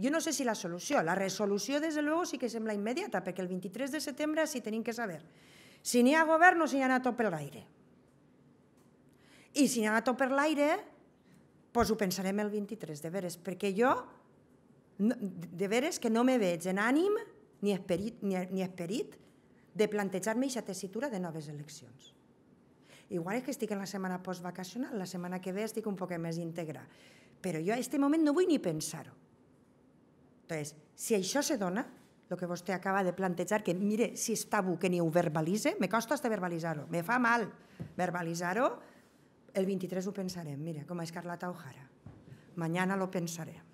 jo no sé si la solució, la resolució, des de luego, sí que sembla immediata, perquè el 23 de setembre sí tenim que saber si n'hi ha govern o si n'hi ha anat tot per l'aire. I si n'hi ha anat tot per l'aire, doncs ho pensarem el 23, de veres, perquè jo, de veres que no me veig en ànim ni esperit, ni, ni esperit de plantejar-me aquesta tessitura de noves eleccions. Igual és que estic en la setmana postvacacional, la setmana que ve estic un poc més íntegra, però jo a aquest moment no vull ni pensar-ho. Entonces, si això se dona, el que vostè acaba de plantejar, que mire si és tabú que ni ho verbalitze, me costa hasta verbalitzar-ho, me fa mal verbalitzar-ho, el 23 ho pensarem, mira, com a Escarlata O'Hara. Mañana lo pensaré.